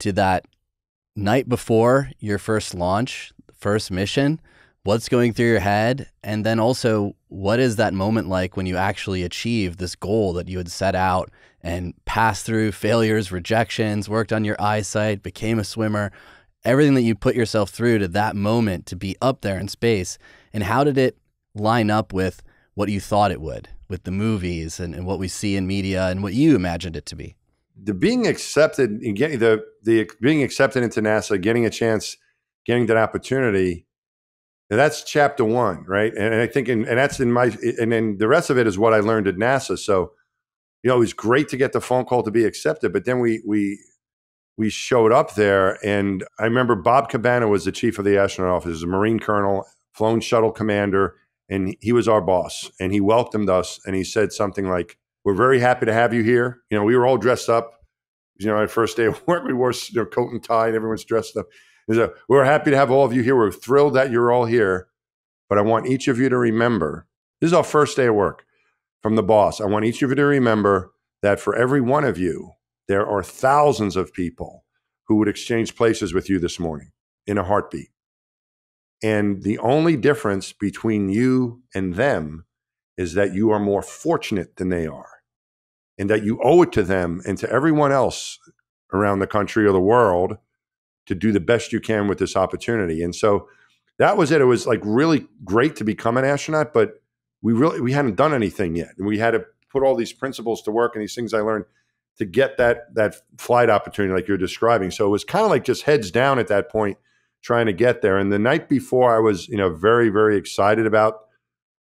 to that night before your first launch, first mission, what's going through your head? And then also, what is that moment like when you actually achieve this goal that you had set out and passed through failures, rejections, worked on your eyesight, became a swimmer, everything that you put yourself through to that moment to be up there in space? And how did it line up with what you thought it would, with the movies and, and what we see in media and what you imagined it to be? The being accepted and getting the the being accepted into NASA, getting a chance, getting that opportunity that's chapter one, right? And, and I think, in, and that's in my, and then the rest of it is what I learned at NASA. So, you know, it was great to get the phone call to be accepted, but then we we we showed up there, and I remember Bob Cabana was the chief of the astronaut office, a Marine colonel, flown shuttle commander, and he was our boss, and he welcomed us, and he said something like, "We're very happy to have you here." You know, we were all dressed up. You know, our first day of *laughs* work, we wore you know, coat and tie, and everyone's dressed up. So we're happy to have all of you here. We're thrilled that you're all here. But I want each of you to remember this is our first day of work from the boss. I want each of you to remember that for every one of you, there are thousands of people who would exchange places with you this morning in a heartbeat. And the only difference between you and them is that you are more fortunate than they are, and that you owe it to them and to everyone else around the country or the world to do the best you can with this opportunity. And so that was it. It was like really great to become an astronaut, but we really we hadn't done anything yet, and we had to put all these principles to work and these things I learned to get that that flight opportunity like you're describing. So it was kind of like just heads down at that point trying to get there. And the night before I was, you know, very very excited about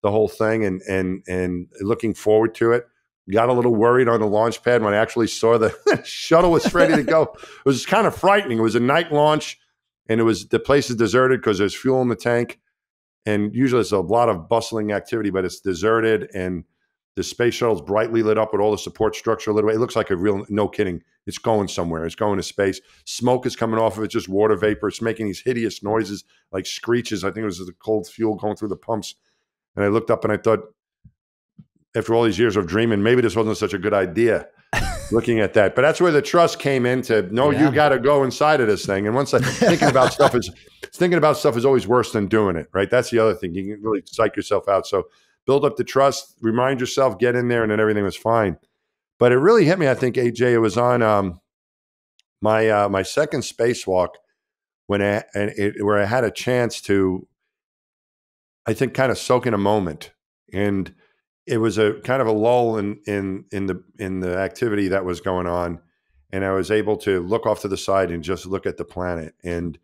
the whole thing and and and looking forward to it got a little worried on the launch pad when I actually saw the *laughs* shuttle was ready to go. *laughs* It was kind of frightening. It was a night launch, and it was the place is deserted because there's fuel in the tank, and usually it's a lot of bustling activity, but it's deserted, and the space shuttle's brightly lit up with all the support structure lit away. It looks like a real, no kidding, it's going somewhere. It's going to space. Smoke is coming off of it, just water vapor. It's making these hideous noises like screeches. I think it was the cold fuel going through the pumps. And I looked up and I thought, after all these years of dreaming, maybe this wasn't such a good idea *laughs* looking at that. But that's where the trust came in to know yeah. you got to go inside of this thing. And once I thinking about stuff is thinking about stuff is always worse than doing it, right? That's the other thing. You can really psych yourself out. So build up the trust, remind yourself, get in there, and then everything was fine. But it really hit me. I think AJ, it was on um, my uh, my second spacewalk when I, and it, where I had a chance to, I think, kind of soak in a moment and it was a kind of a lull in in in the in the activity that was going on and i was able to look off to the side and just look at the planet and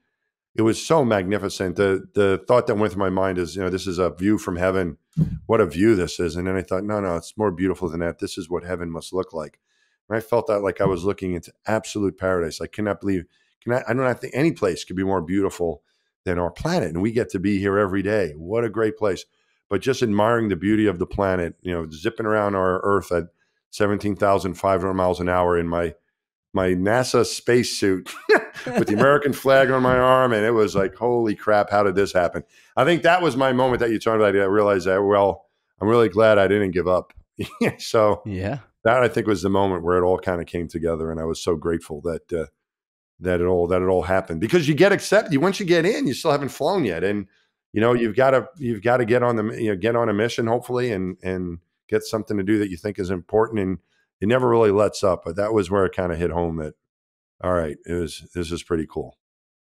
it was so magnificent. The the thought that went through my mind is you know this is a view from heaven. What a view this is. And then i thought no no it's more beautiful than that. This is what heaven must look like. And i felt that like i was looking into absolute paradise. I cannot believe can I, I don't think any place could be more beautiful than our planet. And we get to be here every day. What a great place but just admiring the beauty of the planet, you know, zipping around our Earth at 17,500 miles an hour in my my NASA spacesuit *laughs* with the American flag on my arm, and it was like, holy crap, how did this happen? I think that was my moment that you talked about. I realized that. Well, I'm really glad I didn't give up. *laughs* so yeah, that I think was the moment where it all kind of came together, and I was so grateful that uh, that it all that it all happened because you get accepted. Once you get in, you still haven't flown yet, and you know you've got to you've got to get on the you know get on a mission hopefully and and get something to do that you think is important and it never really lets up but that was where it kind of hit home that all right it was this is pretty cool.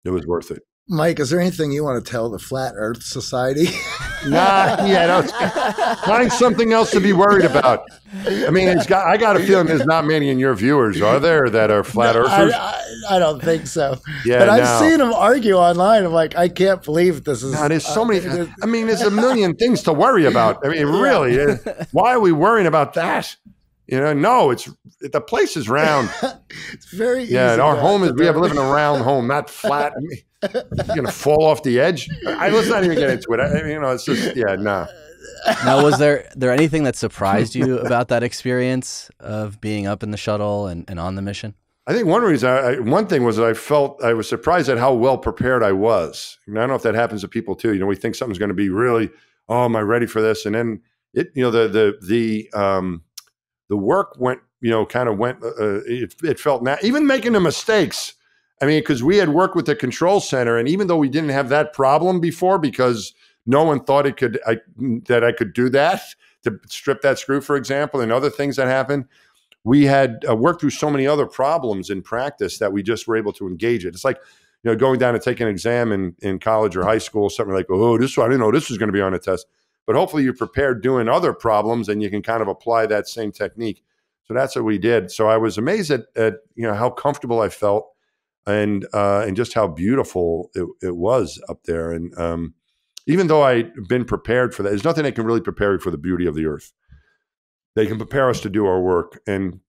It was worth it Mike, is there anything you want to tell the Flat Earth Society? *laughs* nah, yeah, no, find something else to be worried about. I mean, it's got. I got a feeling there's not many in your viewers, are there, that are flat earthers? I, I, I don't think so. Yeah, but I've seen them argue online. I'm like, I can't believe this is. Now, there's so uh, many. I mean, there's a million things to worry about. I mean, really, *laughs* why are we worrying about that? You know, no, it's the place is round. *laughs* it's very yeah. our home is we have live in a round home, not flat. You're gonna fall off the edge. I, let's not even get into it. I, you know, it's just yeah, no. now, was there there anything that surprised you about that experience of being up in the shuttle and, and on the mission? I think one reason, I, one thing was that I felt I was surprised at how well prepared I was. And I don't know if that happens to people too. You know, we think something's going to be really, oh, am I ready for this? And then it, you know, the the the um, the work went, you know, kind of went. Uh, uh it, it felt na- even making the mistakes. I mean, because we had worked with the control center, and even though we didn't have that problem before, because no one thought it could I, that I could do that to strip that screw, for example, and other things that happened we had uh, worked through so many other problems in practice that we just were able to engage it. It's like, you know, going down to take an exam in, in college or high school, something like, oh, this I didn't know this was going to be on a test. But hopefully you're prepared doing other problems and you can kind of apply that same technique. So that's what we did. So I was amazed at, at you know how comfortable I felt and uh, and just how beautiful it, it was up there. And um, even though I'd been prepared for that, there's nothing that can really prepare you for the beauty of the earth. They can prepare us to do our work. And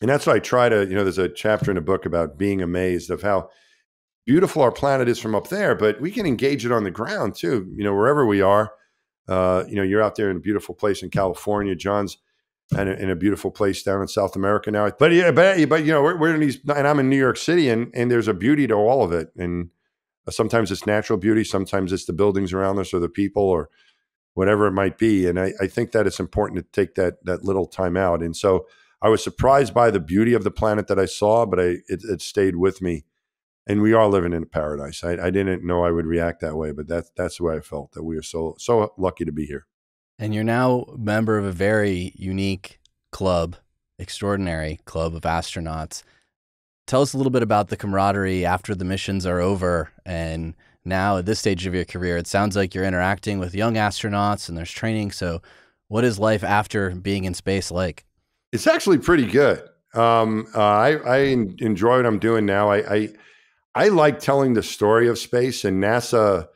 and that's why I try to, you know, there's a chapter in a book about being amazed of how beautiful our planet is from up there, but we can engage it on the ground too, you know, wherever we are. Uh, you know, you're out there in a beautiful place in California. John's in a, in a beautiful place down in South America now. But yeah, but, but you know, we're, we're in these, and I'm in New York City, and and there's a beauty to all of it. And sometimes it's natural beauty, sometimes it's the buildings around us or the people, or whatever it might be. And I, I think that it's important to take that that little time out. And so I was surprised by the beauty of the planet that I saw, but I it, it stayed with me. And we are living in a paradise. I, I didn't know I would react that way, but that's that's the way I felt that we are so so lucky to be here. And you're now a member of a very unique club, extraordinary club of astronauts. Tell us a little bit about the camaraderie after the missions are over and now at this stage of your career, it sounds like you're interacting with young astronauts and there's training. So, what is life after being in space like? It's actually pretty good. Um, uh, I, I, enjoy what I'm doing now. I, I, I like telling the story of space, and NASA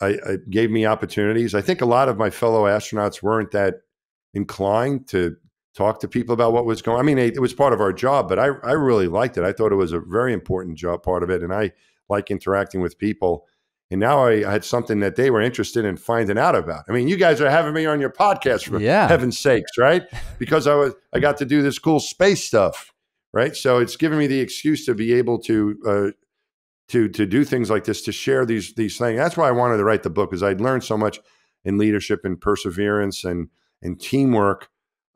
I, I gave me opportunities. I think a lot of my fellow astronauts weren't that inclined to talk to people about what was going. I mean, it, it was part of our job, but I, I really liked it. I thought it was a very important job, part of it, and I like interacting with people. And now I had something that they were interested in finding out about. I mean, you guys are having me on your podcast for yeah. heaven's sakes, right? Because I was I got to do this cool space stuff, right? So it's given me the excuse to be able to uh, to to do things like this, to share these these things. That's why I wanted to write the book, because I'd learned so much in leadership and perseverance and and teamwork.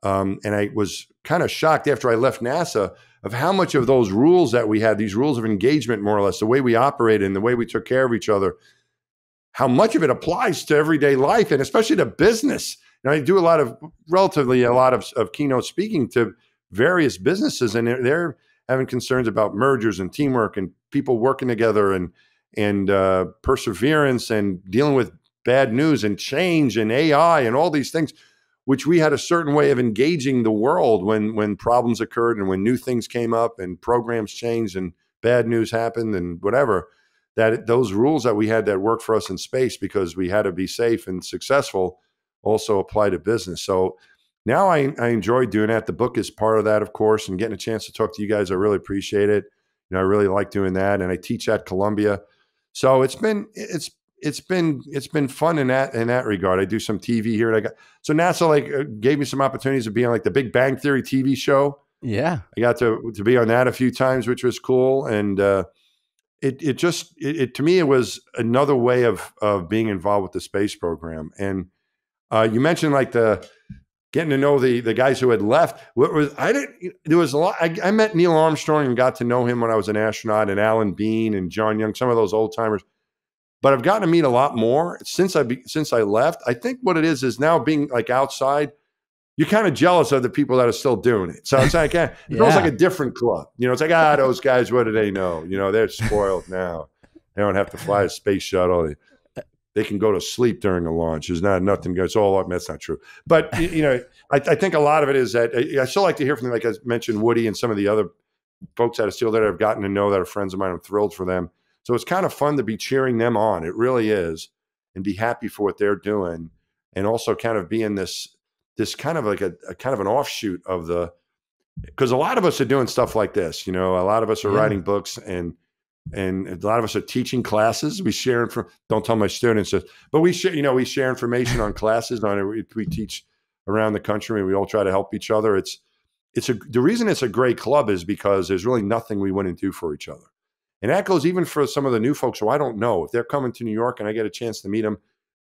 Um, and I was kind of shocked after I left NASA of how much of those rules that we had, these rules of engagement, more or less, the way we operated and the way we took care of each other, how much of it applies to everyday life and especially to business. Know, I do a lot of relatively a lot of, of keynote speaking to various businesses, and they're, they're, having concerns about mergers and teamwork and people working together and and uh, perseverance and dealing with bad news and change and AI and all these things which we had a certain way of engaging the world when when problems occurred and when new things came up and programs changed and bad news happened and whatever that those rules that we had that worked for us in space because we had to be safe and successful also apply to business. So now I, I enjoy doing that the book is part of that of course and getting a chance to talk to you guys i really appreciate it you know i really like doing that and i teach at columbia so it's been it's it's been it's been fun in that in that regard. I do some TV here, and I got so NASA like uh, gave me some opportunities to be on like the Big Bang Theory TV show. Yeah, I got to to be on that a few times, which was cool, and uh, it it just it, it, to me it was another way of of being involved with the space program. And uh, you mentioned like the getting to know the the guys who had left. What was I didn't there was a lot. I, I met Neil Armstrong and got to know him when I was an astronaut, and Alan Bean and John Young, some of those old timers but I've gotten to meet a lot more since I be, since I left. I think what it is is now being like outside, you're kind of jealous of the people that are still doing it. So it's like eh, *laughs* it yeah. feels like a different club. You know, it's like ah, those guys, what do they know? You know, they're spoiled now. They don't have to fly a space shuttle. They, can go to sleep during a launch. There's not nothing. It's all up. that's not true. But you know, I, I, think a lot of it is that I still like to hear from them. Like I mentioned, Woody and some of the other folks that are still that I've gotten to know that are friends of mine. I'm thrilled for them so it's kind of fun to be cheering them on. It really is, and be happy for what they're doing, and also kind of being this this kind of like a, a kind of an offshoot of the because a lot of us are doing stuff like this. You know, a lot of us are yeah. writing books and and a lot of us are teaching classes. We share from don't tell my students, but we share. You know, we share information on classes on it. We, we teach around the country and we all try to help each other. It's it's a the reason it's a great club is because there's really nothing we wouldn't do for each other. And that goes even for some of the new folks who I don't know. If they're coming to New York and I get a chance to meet them,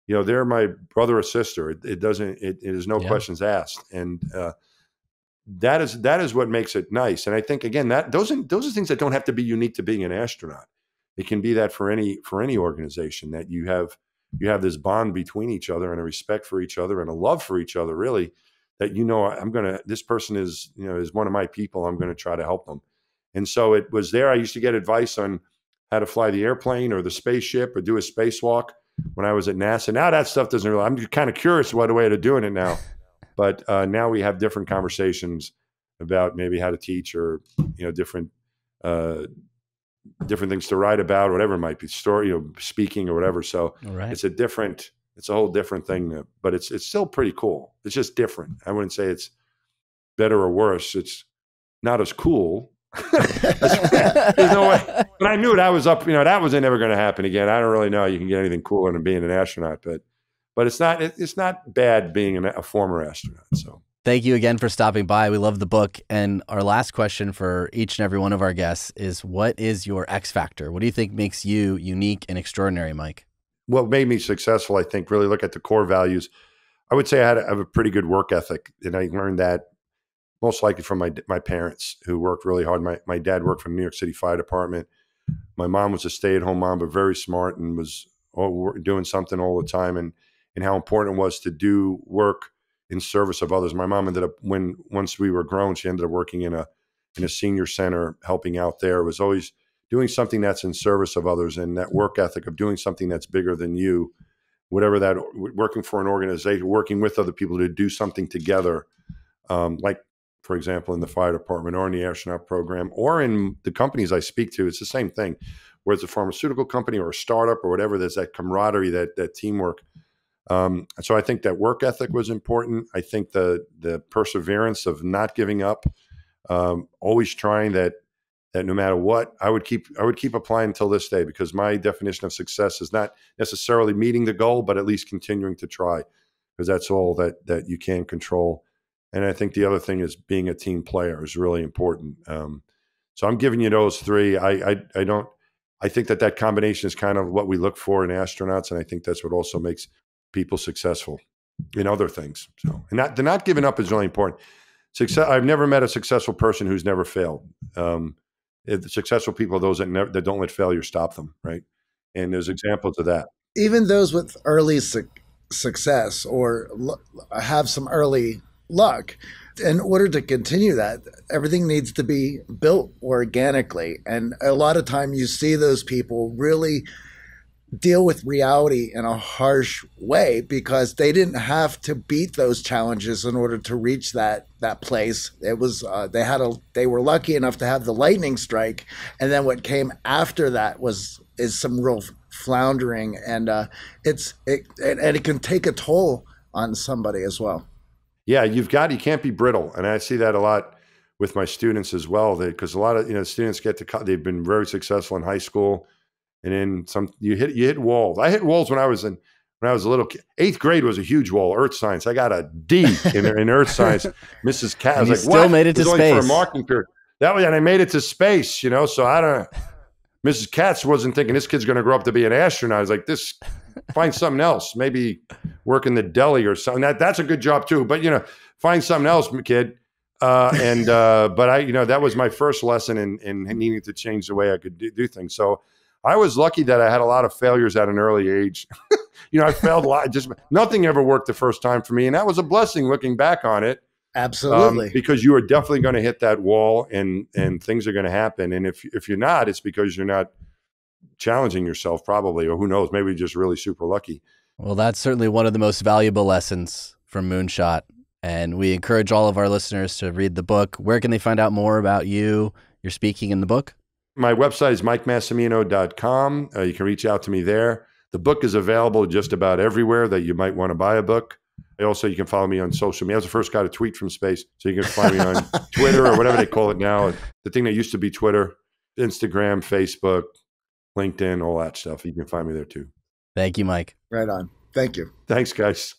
you know, they're my brother or sister. It, it doesn't, it, it is no yeah. questions asked. And uh, that is that is what makes it nice. And I think again that those are, those are things that don't have to be unique to being an astronaut. It can be that for any for any organization that you have you have this bond between each other and a respect for each other and a love for each other. Really, that you know I'm gonna this person is you know is one of my people. I'm to try to help them. And so it was there. I used to get advice on how to fly the airplane or the spaceship or do a spacewalk when I was at NASA. Now that stuff doesn't really. I'm kind of curious what a way to doing it now. But uh, now we have different conversations about maybe how to teach or you know different uh, different things to write about, whatever it might be, story, you know, speaking or whatever. So right. it's a different, it's a whole different thing, but it's it's still pretty cool. It's just different. I wouldn't say it's better or worse. It's not as cool. *laughs* There's no way. But I knew that was up. You know, that wasn't ever going to happen again. I don't really know you can get anything cooler than being an astronaut, but but it's not it's not bad being a former astronaut. So Thank you again for stopping by. We love the book. And our last question for each and every one of our guests is what is your X factor? What do you think makes you unique and extraordinary, Mike? What made me successful, I think, really look at the core values. I would say I, had a, I have a pretty good work ethic, and I learned that most likely from my my parents who worked really hard. My my dad worked for the New York City Fire Department. My mom was a stay at home mom, but very smart and was doing something all the time, and and how important it was to do work in service of others. My mom ended up when once we were grown, she ended up working in a in a senior center, helping out there. It was always doing something that's in service of others, and that work ethic of doing something that's bigger than you, whatever that working for an organization, working with other people to do something together, um, like for example in the fire department or in the astronaut program or in the companies I speak to, it's the same thing. Whether it's a pharmaceutical company or a startup or whatever, there's that camaraderie, that that teamwork um, so I think that work ethic was important. I think the the perseverance of not giving up, um, always trying that that no matter what, I would keep I would keep applying until this day because my definition of success is not necessarily meeting the goal, but at least continuing to try because that's all that that you can control. And I think the other thing is being a team player is really important. Um, so I'm giving you those three. I, I I don't. I think that that combination is kind of what we look for in astronauts, and I think that's what also makes people successful in other things. So, and not, not giving up is really important. Success. I've never met a successful person who's never failed. Um, the successful people are those that never that don't let failure stop them, right? And there's examples of that. Even those with early su- success or l- have some early luck, in order to continue that, everything needs to be built organically. And a lot of time, you see those people really deal with reality in a harsh way because they didn't have to beat those challenges in order to reach that that place. It was uh, they had a they were lucky enough to have the lightning strike. And then what came after that was is some real floundering. And uh, it's it and, it can take a toll on somebody as well. Yeah you've got you can't be brittle. And i see that a lot with my students as well. Because a lot of you know students get to they've been very successful in high school and then some you hit you hit walls. I hit walls when I was in when I was a little kid. Eighth grade was a huge wall. Earth science. I got a D in, in Earth science. *laughs* Mrs. Katz was like, still what? made it to space for a marking period. That was, and I made it to space. You know, so I don't. Mrs. Katz wasn't thinking this kid's going to grow up to be an astronaut. I was like, this, find something else. Maybe work in the deli or something. That that's a good job too. But you know, find something else, kid. Uh, and uh, but I, you know, that was my first lesson in in needing to change the way I could do, do things. So I was lucky that I had a lot of failures at an early age. *laughs* you know, I failed a lot. Just nothing ever worked the first time for me, and that was a blessing looking back on it. Absolutely, um, because you are definitely going to hit that wall, and and things are going to happen. And if if you're not, it's because you're not challenging yourself, probably, or who knows, maybe just really super lucky. Well, that's certainly one of the most valuable lessons from Moonshot. And we encourage all of our listeners to read the book. Where can they find out more about you? You're speaking in the book? My website is mikemassimino.com. Uh, you can reach out to me there. The book is available just about everywhere that you might want to buy a book. Also, you can follow me on social media. I was the first guy to tweet from space, so you can find me on *laughs* Twitter or whatever they call it now. The thing that used to be Twitter, Instagram, Facebook, LinkedIn, all that stuff. You can find me there too. Thank you, Mike. Right on. Thank you. Thanks, guys.